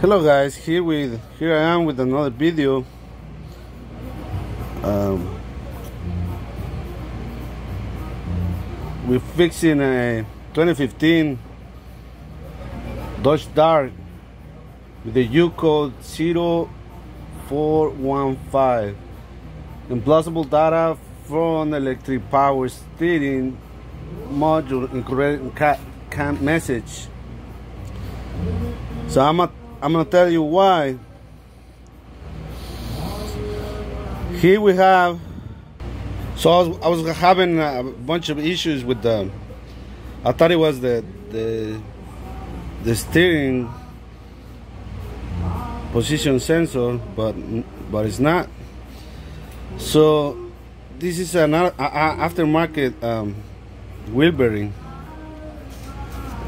hello guys. Here with here I am with another video. Um, we're fixing a 2015 Dodge Dart with the U code 0415 implausible data from electric power steering module incorrect message. So I'm a, I'm gonna tell you why. Here we have so I was, I was having a bunch of issues with the I thought it was the the the steering position sensor but but it's not. So this is an aftermarket um, wheel bearing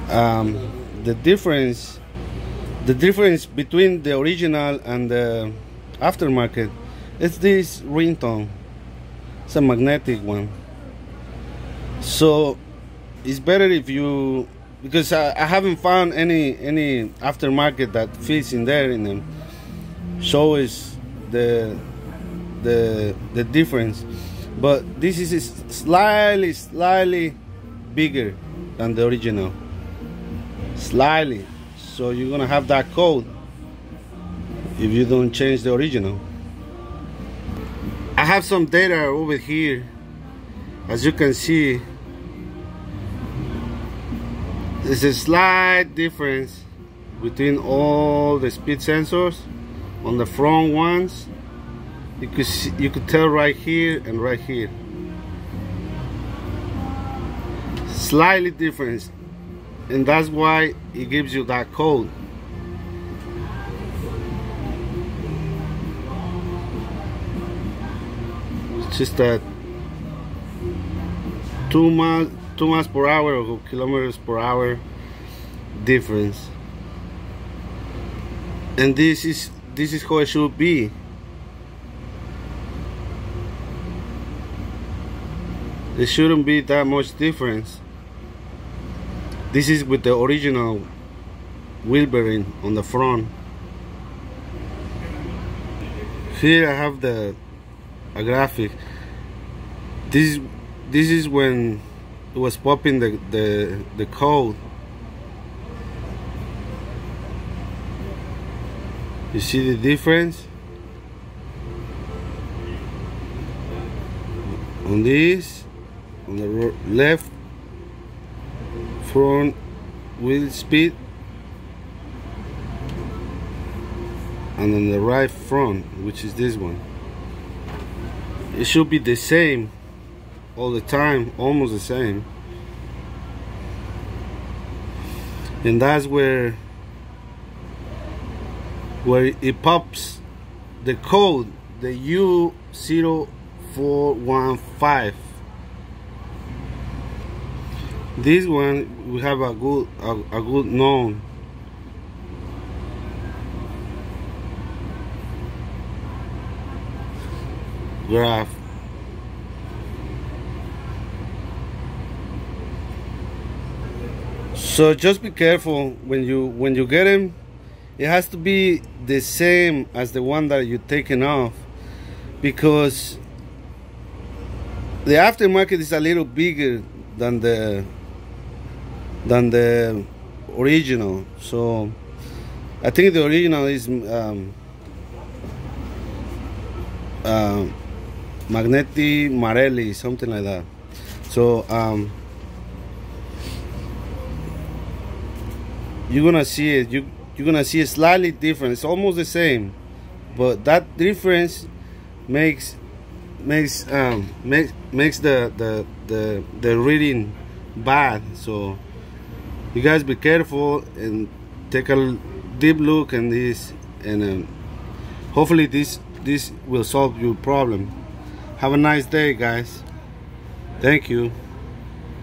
um, the difference the difference between the original and the aftermarket is this ringtone. It's a magnetic one. So it's better if you because I, I haven't found any any aftermarket that fits in there in them. Shows the the the difference. But this is slightly slightly bigger than the original. Slightly so you're gonna have that code if you don't change the original. I have some data over here. As you can see there's a slight difference between all the speed sensors on the front ones. You could see, you could tell right here and right here. Slightly difference and that's why it gives you that code. It's just that two miles two miles per hour or kilometers per hour difference. And this is this is how it should be. It shouldn't be that much difference this is with the original wheel bearing on the front. Here I have the a graphic. This this is when it was popping the the, the code. You see the difference? On this on the left front wheel speed. And on the right front which is this one. It should be the same all the time almost the same. And that's where where it pops the code the U0415 this one we have a good a, a good known. Graph. So just be careful when you when you get him it has to be the same as the one that you're taking off because the aftermarket is a little bigger than the than the original. So I think the original is um, uh, Magneti Marelli something like that. So um, you're gonna see it. You you're gonna see it slightly different. It's almost the same but that difference makes makes um makes makes the the the the reading bad. So you guys be careful and take a deep look in this and um, hopefully this this will solve your problem. Have a nice day guys. Thank you